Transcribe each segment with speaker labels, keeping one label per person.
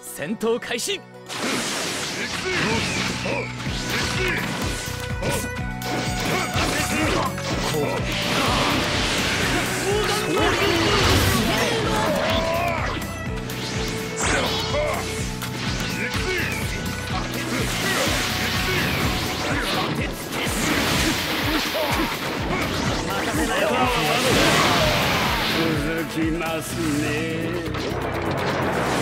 Speaker 1: 戦闘開始。
Speaker 2: 続きますね。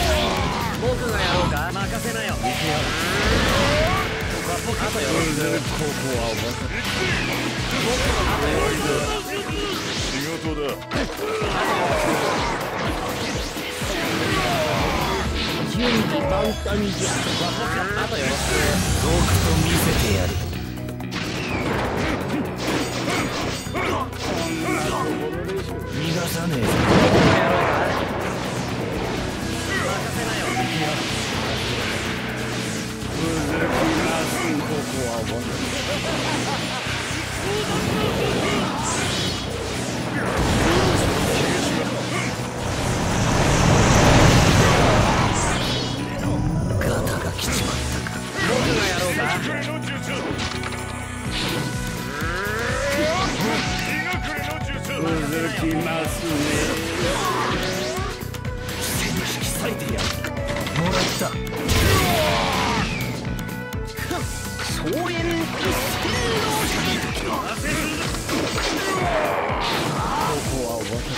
Speaker 2: ここは分かっ
Speaker 3: 仕事だ。
Speaker 2: 準備万端じゃ
Speaker 1: あとよろしくと見せてやる逃がさねえぞ
Speaker 2: ますここは分かっ
Speaker 1: ガタが来ちまったか僕がやろうか
Speaker 2: 続きますね
Speaker 1: 引き裂いてやるもらった。総演
Speaker 2: ここは分かっ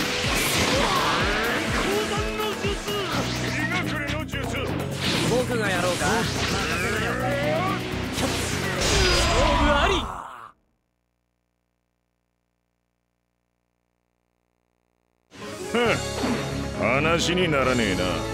Speaker 3: 日暮れの術
Speaker 1: 僕がやろうか任せなよ勝負あり
Speaker 3: 話にならねえな。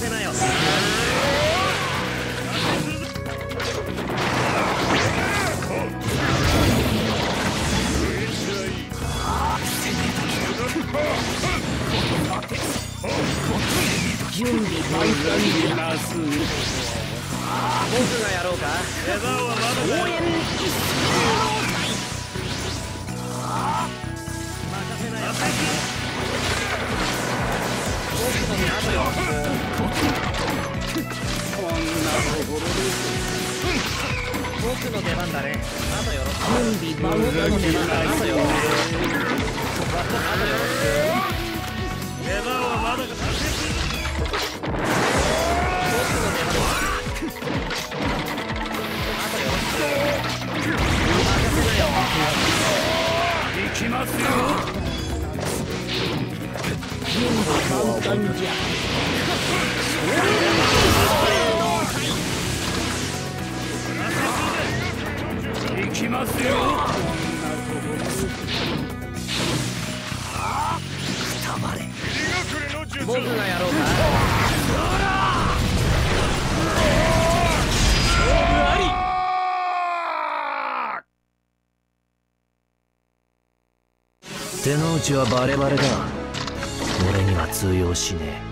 Speaker 1: せなよ。
Speaker 2: 準備
Speaker 1: 僕がやろうか？出番はまだ応
Speaker 2: 僕の出番だね。あとよろしく。
Speaker 4: 続き
Speaker 2: 僕の出番だよろしく
Speaker 4: ね
Speaker 2: あとよろしく
Speaker 5: 出番はまだか
Speaker 2: 僕の出番だあとよろしく。任せなよ
Speaker 5: 行きますよ行
Speaker 1: 手の内はバレバレだ。俺には通用しねえ。